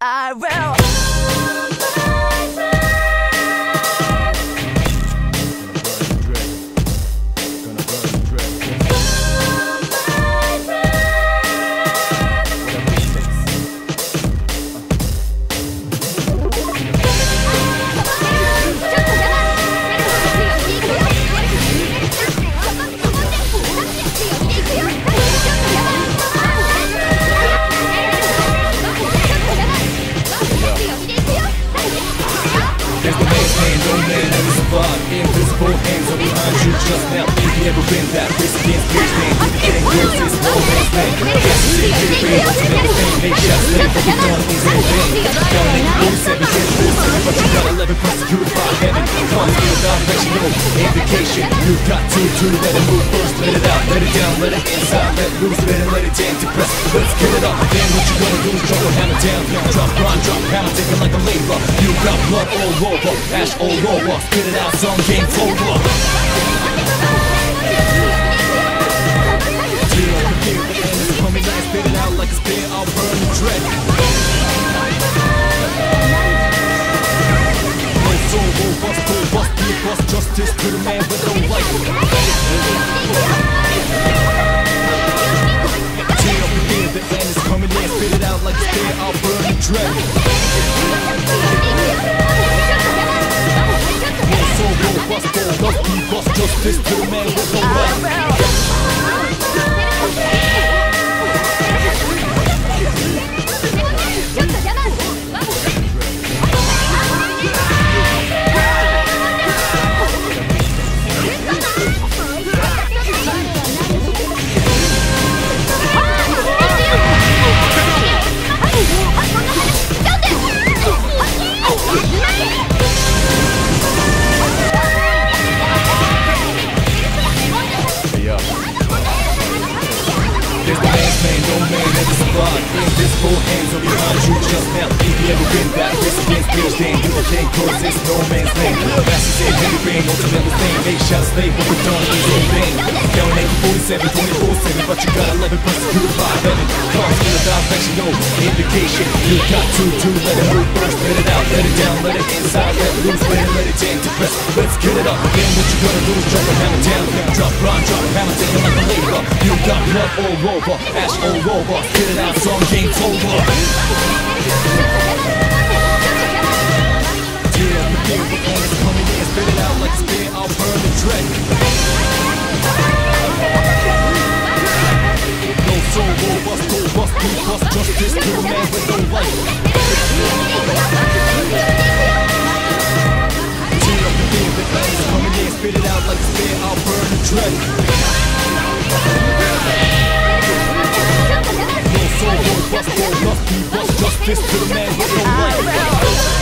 I will. Invisible hands are behind you just now If you ever been that risk against bitch man Do the thing, girls, it's no man's land Yes, it's a big thing, what's in everything Make shots, live, what we done is in vain Down in 47, get this But you got 11 prosecuted by heaven. Come it you know Indication, you got to, to let it move first Let it out, let it down, let it inside Let loose, let it, let it jam to press Let's get it up, then what you gonna do is drop a hammer down Drop, grind, drop, hammer, take it like a labor You got blood all over, ash all over Spit it out, some game over. Tear up the to the man with no life. Tear up the fear, the end is coming. And spit it out like a spear I'll burn the dread. No soul, go bust, go bust, be a bust Justice to the man with no life in the spot Invisible hands are behind you just now If you ever been that risk against do the thing cause it's no man's land Master said Henry Rain, ultimate thing Make shots, what we've done is in vain. Down 47, 24-7 But you got 11 prosecuted by heaven Comes with a directional indication. You got to, to let it move first Let it out, let it down, let it inside Let it loose, let it, let it jam to press Let's get it up. Again, what you gonna do? Drop a hammer down Drop, run, drop, got blood all over, ash all over Spit it out, some game's over Spit it out like a burn the dread No soul, bust, bust, bust the man with no life coming in Spit it out like a I'll burn the dread Fist to the man with no Abigail!